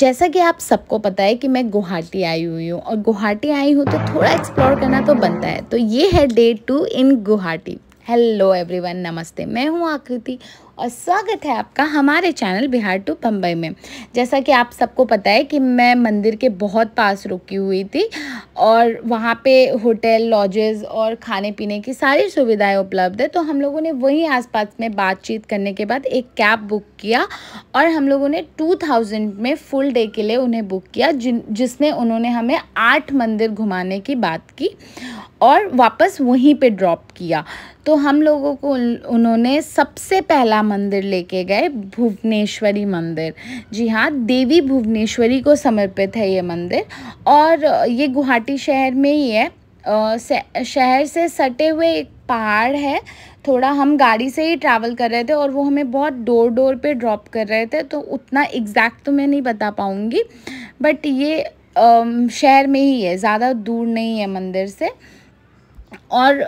जैसा कि आप सबको पता है कि मैं गुवाहाटी आई हुई हूँ और गुवाहाटी आई हूँ तो थोड़ा एक्सप्लोर करना तो बनता है। तो ये है day two in Guwahati. Hello everyone नमस्ते। मैं हूँ आकृति और स्वागत है आपका हमारे चैनल बिहार टू बम्बई में। जैसा कि आप सबको पता है कि मैं मंदिर के बहुत पास रुकी हुई थी और वहाँ पे होटल लॉजेस और खाने पीने की सारी सुविधाएँ उपलब्ध है तो हम लोगों ने वहीं आसपास में बातचीत करने के बाद एक कैब बुक किया और हम लोगों ने टू थाउज़ेंड में फुल डे के लिए उन्हें बुक किया, जिन जिसमें उन्होंने हमें आठ मंदिर घुमाने की बात की। और वापस वहीं पे ड्रॉप किया। तो हम लोगों को उन्होंने सबसे पहला मंदिर लेके गए, भुवनेश्वरी मंदिर। जी हाँ देवी भुवनेश्वरी को समर्पित है ये मंदिर। और ये गुवाहाटी शहर में ही है। शहर से सटे हुए एक पहाड़ है। थोड़ा हम गाड़ी से ही ट्रैवल कर रहे थे और वो हमें बहुत डोर डोर पे ड्रॉप कर रहे थे तो उतना एग्जैक्ट तो मैं नहीं बता पाऊँगी। बट ये शहर में ही है, ज़्यादा दूर नहीं है मंदिर से। और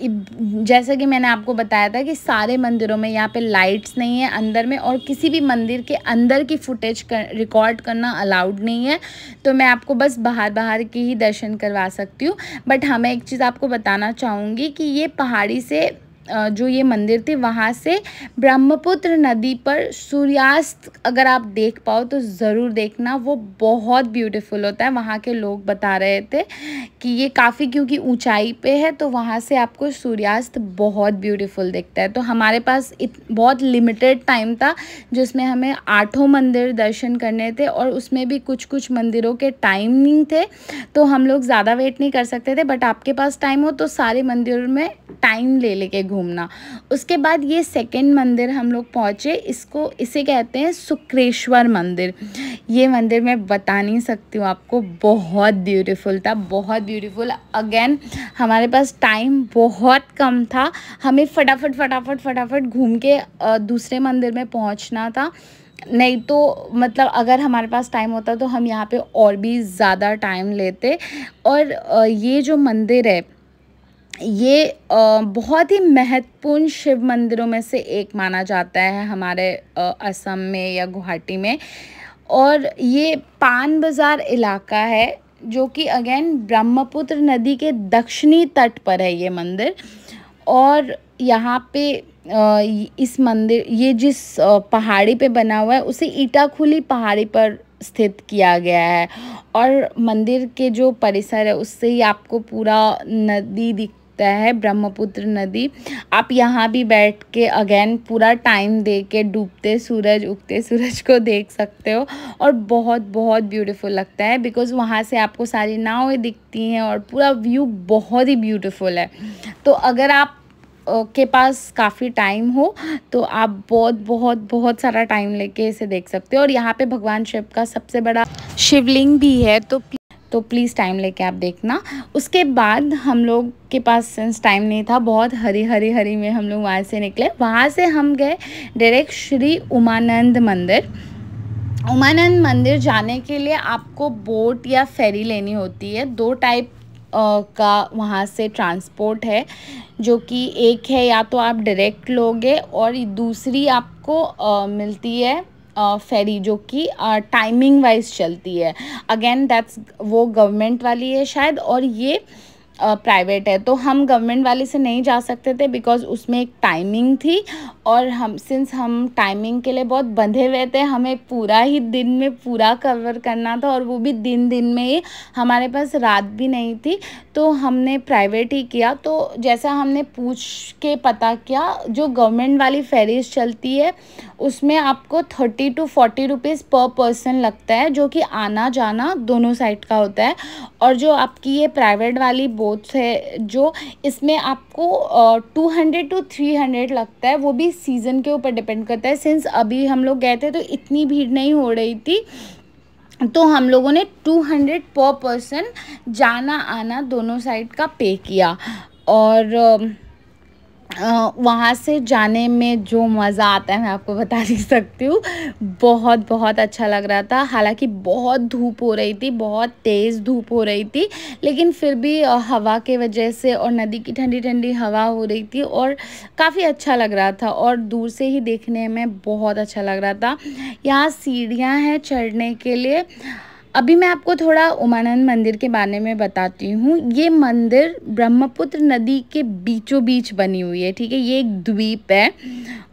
जैसा कि मैंने आपको बताया था कि सारे मंदिरों में यहाँ पे लाइट्स नहीं है अंदर में और किसी भी मंदिर के अंदर की फुटेज कर, रिकॉर्ड करना अलाउड नहीं है। तो मैं आपको बस बाहर बाहर के ही दर्शन करवा सकती हूँ। बट हमें मैं एक चीज़ आपको बताना चाहूँगी कि ये पहाड़ी से जो ये मंदिर थे, वहाँ से ब्रह्मपुत्र नदी पर सूर्यास्त अगर आप देख पाओ तो ज़रूर देखना। वो बहुत ब्यूटीफुल होता है। वहाँ के लोग बता रहे थे कि ये काफ़ी क्योंकि ऊंचाई पे है तो वहाँ से आपको सूर्यास्त बहुत ब्यूटीफुल दिखता है। तो हमारे पास इत, बहुत लिमिटेड टाइम था, जिसमें हमें आठों मंदिर दर्शन करने थे और उसमें भी कुछ कुछ मंदिरों के टाइमिंग थे तो हम लोग ज़्यादा वेट नहीं कर सकते थे। बट आपके पास टाइम हो तो सारे मंदिरों में टाइम ले लेके घूमना। उसके बाद ये सेकेंड मंदिर हम लोग पहुँचे, इसको, इसे कहते हैं शुक्रेश्वर मंदिर। ये मंदिर मैं बता नहीं सकती हूँ आपको, बहुत ब्यूटीफुल था, बहुत ब्यूटीफुल अगेन हमारे पास टाइम बहुत कम था। हमें फटाफट फटाफट फटाफट घूम के दूसरे मंदिर में पहुँचना था। नहीं तो मतलब अगर हमारे पास टाइम होता तो हम यहाँ पे और भी ज़्यादा टाइम लेते। और ये जो मंदिर है ये बहुत ही महत्वपूर्ण शिव मंदिरों में से एक माना जाता है हमारे असम में या गुवाहाटी में। और ये पान बाज़ार इलाका है, जो कि अगेन ब्रह्मपुत्र नदी के दक्षिणी तट पर है ये मंदिर। और यहाँ पे इस मंदिर, ये जिस पहाड़ी पे बना हुआ है, उसे ईटाखुली पहाड़ी पर स्थित किया गया है। और मंदिर के जो परिसर है, उससे ही आपको पूरा नदी दिख दिखता है ब्रह्मपुत्र नदी। आप यहाँ भी बैठ के अगेन पूरा टाइम दे के डूबते सूरज, उगते सूरज को देख सकते हो और बहुत बहुत ब्यूटीफुल लगता है बिकॉज़ वहाँ से आपको सारी नावें दिखती हैं और पूरा व्यू बहुत ही ब्यूटीफुल है। तो अगर आप के पास काफ़ी टाइम हो तो आप बहुत बहुत बहुत सारा टाइम लेके इसे देख सकते हो और यहाँ पे भगवान शिव का सबसे बड़ा शिवलिंग भी है तो तो प्लीज़ टाइम लेके आप देखना। उसके बाद हम लोग के पास सेंस टाइम नहीं था, बहुत हरी हरी हरी में हम लोग वहाँ से निकले। वहाँ से हम गए डायरेक्ट श्री उमानंद मंदिर। उमानंद मंदिर जाने के लिए आपको बोट या फेरी लेनी होती है। दो टाइप का वहाँ से ट्रांसपोर्ट है, जो कि एक है या तो आप डायरेक्ट लोगे और दूसरी आपको मिलती है फेरी जो कि टाइमिंग वाइज चलती है। अगेन दैट्स वो गवर्नमेंट वाली है शायद और ये प्राइवेट uh, है। तो हम गवर्नमेंट वाले से नहीं जा सकते थे बिकॉज़ उसमें एक टाइमिंग थी और हम सिंस हम टाइमिंग के लिए बहुत बंधे हुए थे हमें पूरा ही दिन में पूरा कवर करना था और वो भी दिन दिन में ही हमारे पास रात भी नहीं थी। तो हमने प्राइवेट ही किया। तो जैसा हमने पूछ के पता किया जो गवर्नमेंट वाली फेरीज चलती है उसमें आपको thirty to forty rupees per person लगता है, जो कि आना जाना दोनों साइड का होता है। और जो आपकी ये प्राइवेट वाली बोट्स है, जो इसमें आपको two hundred to three hundred लगता है, वो भी सीज़न के ऊपर डिपेंड करता है। सिंस अभी हम लोग गए थे तो इतनी भीड़ नहीं हो रही थी तो हम लोगों ने टू हंड्रेड पर पर्सन जाना आना दोनों साइड का पे किया। और वहाँ से जाने में जो मज़ा आता है, मैं आपको बता नहीं सकती हूँ। बहुत बहुत अच्छा लग रहा था। हालाँकि बहुत धूप हो रही थी, बहुत तेज़ धूप हो रही थी, लेकिन फिर भी हवा के वजह से और नदी की ठंडी ठंडी हवा हो रही थी और काफ़ी अच्छा लग रहा था और दूर से ही देखने में बहुत अच्छा लग रहा था। यहाँ सीढ़ियाँ हैं चढ़ने के लिए। अभी मैं आपको थोड़ा उमानंद मंदिर के बारे में बताती हूँ। ये मंदिर ब्रह्मपुत्र नदी के बीचों बीच बनी हुई है, ठीक है? ये एक द्वीप है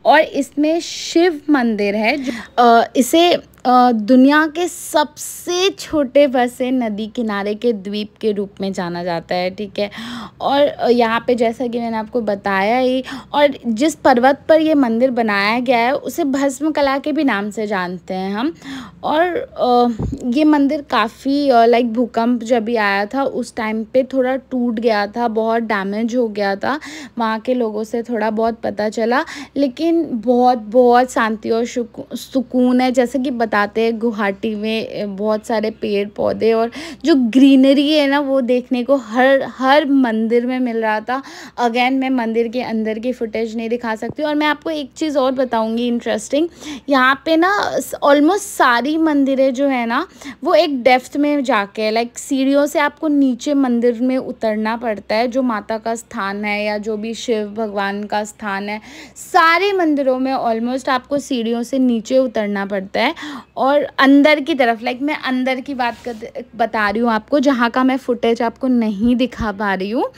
और इसमें शिव मंदिर है जो इसे दुनिया के सबसे छोटे बसे नदी किनारे के द्वीप के रूप में जाना जाता है, ठीक है? और यहाँ पे जैसा कि मैंने आपको बताया ही, और जिस पर्वत पर ये मंदिर बनाया गया है, उसे भस्म कला के भी नाम से जानते हैं हम। और ये मंदिर काफ़ी लाइक भूकंप जब भी आया था, उस टाइम पे थोड़ा टूट गया था, बहुत डैमेज हो गया था, वहाँ के लोगों से थोड़ा बहुत पता चला, लेकिन बहुत बहुत शांति और सुकून है। जैसे कि बता बताते हैं गुवाहाटी में बहुत सारे पेड़ पौधे और जो ग्रीनरी है ना, वो देखने को हर हर मंदिर में मिल रहा था। अगेन मैं मंदिर के अंदर की फुटेज नहीं दिखा सकती और मैं आपको एक चीज़ और बताऊँगी इंटरेस्टिंग यहाँ पे ना ऑलमोस्ट सारी मंदिरें जो है ना, वो एक डेफ्थ में जाके लाइक सीढ़ियों से आपको नीचे मंदिर में उतरना पड़ता है, जो माता का स्थान है या जो भी शिव भगवान का स्थान है। सारे मंदिरों में ऑलमोस्ट आपको सीढ़ियों से नीचे उतरना पड़ता है। और अंदर की तरफ़ लाइक मैं अंदर की बात कर, बता रही हूँ आपको, जहाँ का मैं फुटेज आपको नहीं दिखा पा रही हूँ,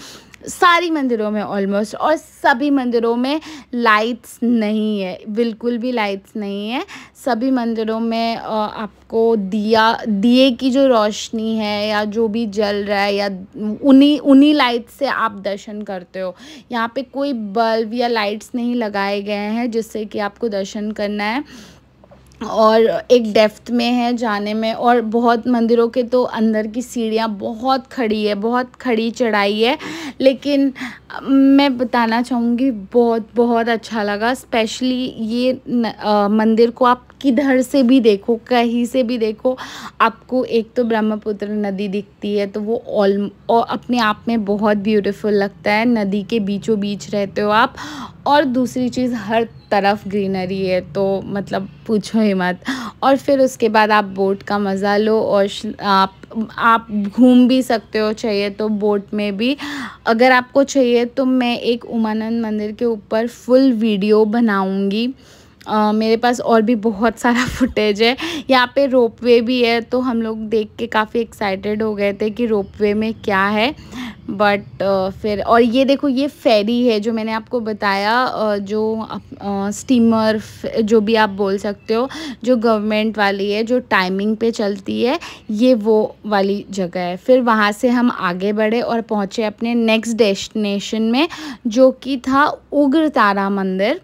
सारी मंदिरों में ऑलमोस्ट और सभी मंदिरों में लाइट्स नहीं है, बिल्कुल भी लाइट्स नहीं है। सभी मंदिरों में आपको दिया, दिए की जो रोशनी है, या जो भी जल रहा है, या उन्हीं उन्हीं लाइट से आप दर्शन करते हो। यहाँ पे कोई बल्ब या लाइट्स नहीं लगाए गए हैं, जिससे कि आपको दर्शन करना है। और एक डेफ्थ में है जाने में और बहुत मंदिरों के तो अंदर की सीढ़ियाँ बहुत खड़ी है बहुत खड़ी चढ़ाई है। लेकिन मैं बताना चाहूँगी बहुत बहुत अच्छा लगा। स्पेशली ये न, आ, मंदिर को आप किधर से भी देखो, कहीं से भी देखो, आपको एक तो ब्रह्मपुत्र नदी दिखती है तो वो ऑल और अपने आप में बहुत ब्यूटीफुल लगता है। नदी के बीचों बीच रहते हो आप और दूसरी चीज़, हर तरफ़ ग्रीनरी है तो मतलब पूछो ही मत। और फिर उसके बाद आप बोट का मज़ा लो और आप आप घूम भी सकते हो, चाहिए तो बोट में भी। अगर आपको चाहिए तो मैं एक उमानंद मंदिर के ऊपर फुल वीडियो बनाऊँगी। Uh, मेरे पास और भी बहुत सारा फुटेज है। यहाँ पे रोपवे भी है तो हम लोग देख के काफ़ी एक्साइटेड हो गए थे कि रोपवे में क्या है। बट फिर और ये देखो ये फेरी है जो मैंने आपको बताया जो स्टीमर जो भी आप बोल सकते हो जो गवर्नमेंट वाली है जो टाइमिंग पे चलती है ये वो वाली जगह है। फिर वहाँ से हम आगे बढ़े और पहुँचे अपने नेक्स्ट डेस्टिनेशन में जो कि था उग्र तारा मंदिर।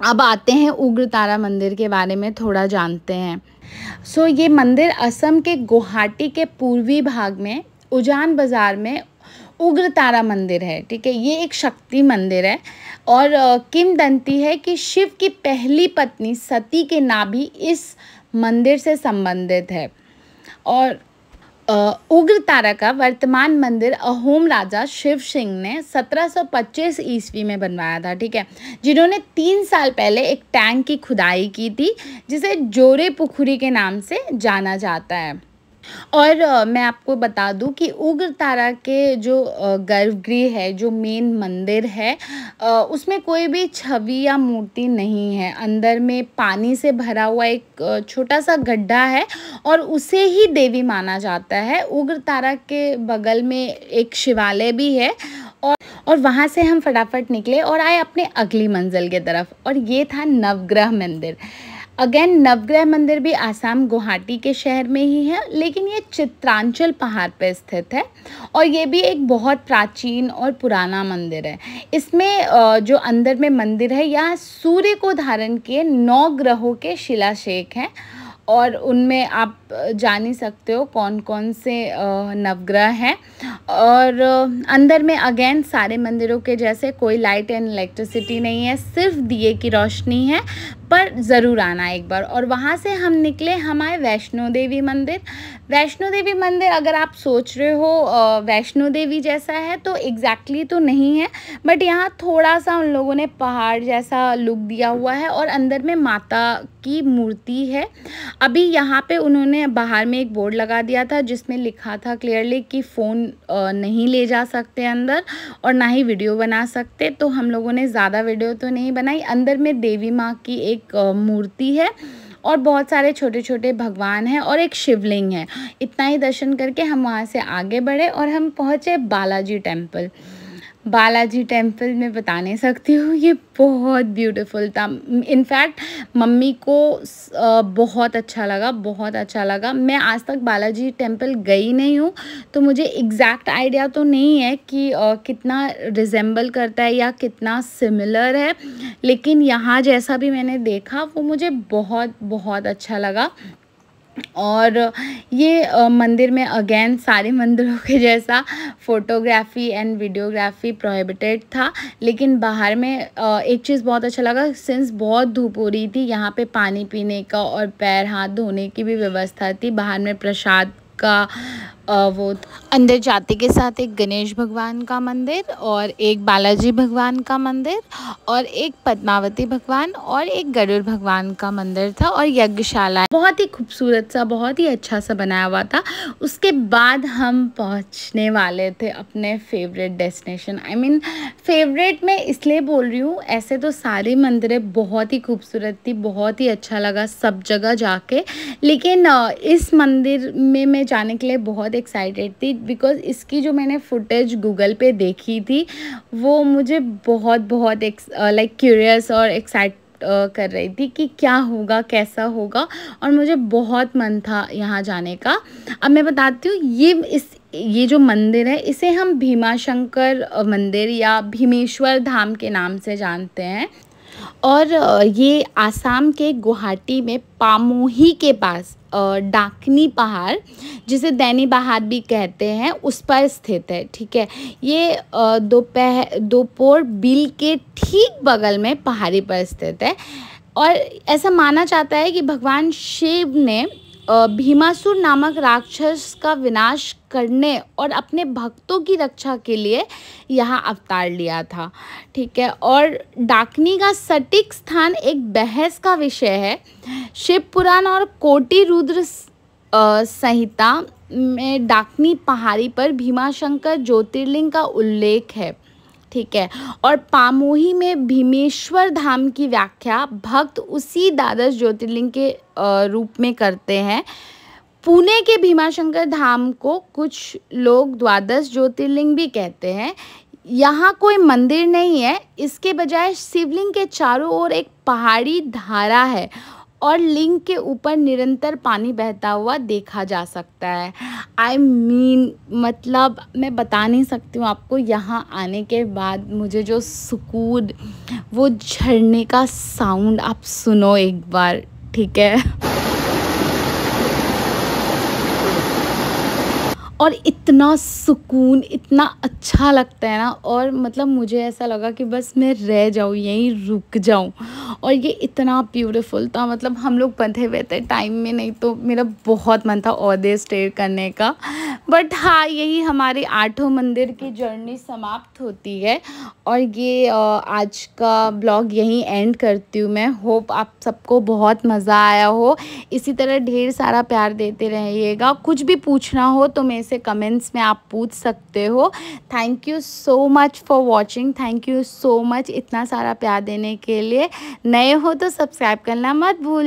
अब आते हैं उग्र तारा मंदिर के बारे में थोड़ा जानते हैं। सो so, ये मंदिर असम के गुवाहाटी के पूर्वी भाग में उजान बाज़ार में उग्र तारा मंदिर है ठीक है? ये एक शक्ति मंदिर है और किम किमदंती है कि शिव की पहली पत्नी सती के नाभि इस मंदिर से संबंधित है। और उग्र तारा का वर्तमान मंदिर, अहोम राजा शिव सिंह ने 1725 ईस्वी में बनवाया था, ठीक है? जिन्होंने तीन साल पहले एक टैंक की खुदाई की थी, जिसे जोरे पुखुरी के नाम से जाना जाता है। और मैं आपको बता दूँ कि उग्र तारा के जो गर्भगृह है, जो मेन मंदिर है उसमें कोई भी छवि या मूर्ति नहीं है। अंदर में पानी से भरा हुआ एक छोटा सा गड्ढा है और उसे ही देवी माना जाता है। उग्र तारा के बगल में एक शिवालय भी है और और वहाँ से हम फटाफट निकले और आए अपने अगली मंजिल की तरफ़ और ये था नवग्रह मंदिर। अगेन नवग्रह मंदिर भी आसाम गुवाहाटी के शहर में ही है, लेकिन ये चित्रांचल पहाड़ पर स्थित है और ये भी एक बहुत प्राचीन और पुराना मंदिर है। इसमें जो अंदर में मंदिर है, यहाँ सूर्य को धारण किए नौ ग्रहों के शिलाशेख हैं। और उनमें आप जान ही सकते हो कौन कौन से नवग्रह हैं। और अंदर में अगेन सारे मंदिरों के जैसे कोई लाइट एंड इलेक्ट्रिसिटी नहीं है, सिर्फ़ दिए की रोशनी है, पर ज़रूर आना एक बार। और वहाँ से हम निकले हमारे वैष्णो देवी मंदिर वैष्णो देवी मंदिर अगर आप सोच रहे हो वैष्णो देवी जैसा है तो एग्जैक्टली exactly तो नहीं है बट यहाँ थोड़ा सा उन लोगों ने पहाड़ जैसा लुक दिया हुआ है और अंदर में माता की मूर्ति है। अभी यहाँ पे उन्होंने बाहर में एक बोर्ड लगा दिया था, जिसमें लिखा था क्लियरली कि फ़ोन नहीं ले जा सकते अंदर और ना ही वीडियो बना सकते तो हम लोगों ने ज़्यादा वीडियो तो नहीं बनाई। अंदर में देवी माँ की एक मूर्ति है और बहुत सारे छोटे छोटे भगवान हैं और एक शिवलिंग है। इतना ही दर्शन करके हम वहाँ से आगे बढ़े और हम पहुँचे बालाजी टेंपल बालाजी टेंपल में बता नहीं सकती हूँ, ये बहुत ब्यूटीफुल था। इनफैक्ट मम्मी को बहुत अच्छा लगा, बहुत अच्छा लगा। मैं आज तक बालाजी टेंपल गई नहीं हूँ तो मुझे एग्जैक्ट आइडिया तो नहीं है कि कितना रिजेंबल करता है या कितना सिमिलर है, लेकिन यहाँ जैसा भी मैंने देखा, वो मुझे बहुत बहुत अच्छा लगा। और ये मंदिर में अगेन सारे मंदिरों के जैसा फ़ोटोग्राफी एंड वीडियोग्राफी प्रोहिबिटेड था। लेकिन बाहर में एक चीज़ बहुत अच्छा लगा सिंस बहुत धूप हो रही थी, यहाँ पे पानी पीने का और पैर हाथ धोने की भी व्यवस्था थी। बाहर में प्रसाद का वो अंदर जाते के साथ एक गणेश भगवान का मंदिर और एक बालाजी भगवान का मंदिर और एक पद्मावती भगवान और एक गरुड़ भगवान का मंदिर था और यज्ञशाला बहुत ही खूबसूरत सा, बहुत ही अच्छा सा बनाया हुआ था। उसके बाद हम पहुँचने वाले थे अपने favourite destination I mean favourite मैं इसलिए बोल रही हूँ, ऐसे तो सारे मंदिर बहुत ही खूबसूरत थी, बहुत ही अच्छा लगा सब जगह जाके। लेकिन इस मंदिर में मैं जाने के लिए बहुत एक्साइटेड थी बिकॉज़ इसकी जो मैंने फुटेज गूगल पे देखी थी, वो मुझे बहुत बहुत लाइक क्यूरियस और एक्साइट कर रही थी कि क्या होगा, कैसा होगा और मुझे बहुत मन था यहाँ जाने का। अब मैं बताती हूँ, ये इस, ये जो मंदिर है, इसे हम भीमा शंकर मंदिर या भीमेश्वर धाम के नाम से जानते हैं। और ये आसाम के गुवाहाटी में पामोही के पास डाकनी पहाड़, जिसे दैनी पहाड़ भी कहते हैं, उस पर स्थित है, ठीक है? ये दोपहर दोपहर बिल के ठीक बगल में पहाड़ी पर स्थित है। और ऐसा माना जाता है कि भगवान शिव ने भीमासुर नामक राक्षस का विनाश करने और अपने भक्तों की रक्षा के लिए यहाँ अवतार लिया था, ठीक है? और डाकनी का सटीक स्थान एक बहस का विषय है। शिव पुराण और कोटि रुद्र संहिता में डाकनी पहाड़ी पर भीमाशंकर ज्योतिर्लिंग का उल्लेख है। ठीक है। और पामोही में भीमेश्वर धाम की व्याख्या भक्त उसी द्वादश ज्योतिर्लिंग के रूप में करते हैं। पुणे के भीमाशंकर धाम को कुछ लोग द्वादश ज्योतिर्लिंग भी कहते हैं। यहाँ कोई मंदिर नहीं है, इसके बजाय शिवलिंग के चारों ओर एक पहाड़ी धारा है। और लिंग के ऊपर निरंतर पानी बहता हुआ देखा जा सकता है। आई I मीन mean, मतलब मैं बता नहीं सकती हूँ आपको यहाँ आने के बाद मुझे जो सुकून वो झरने का साउंड आप सुनो एक बार ठीक है? और इतना सुकून, इतना अच्छा लगता है ना। और मतलब मुझे ऐसा लगा कि बस मैं रह जाऊँ, यहीं रुक जाऊँ। और ये इतना ब्यूटीफुल था। मतलब हम लोग बंधे हुए थे टाइम में, नहीं तो मेरा बहुत मन था और देर स्टे करने का। बट हाँ यही हमारी आठों मंदिर की जर्नी समाप्त होती है। और ये आज का ब्लॉग यहीं एंड करती हूँ मैं। होप आप सबको बहुत मज़ा आया हो। इसी तरह ढेर सारा प्यार देते रहिएगा। कुछ भी पूछना हो तो मैं से कमेंट्स में आप पूछ सकते हो। Thank you so much for watching thank you so much इतना सारा प्यार देने के लिए। नए हो तो सब्सक्राइब करना मत भूल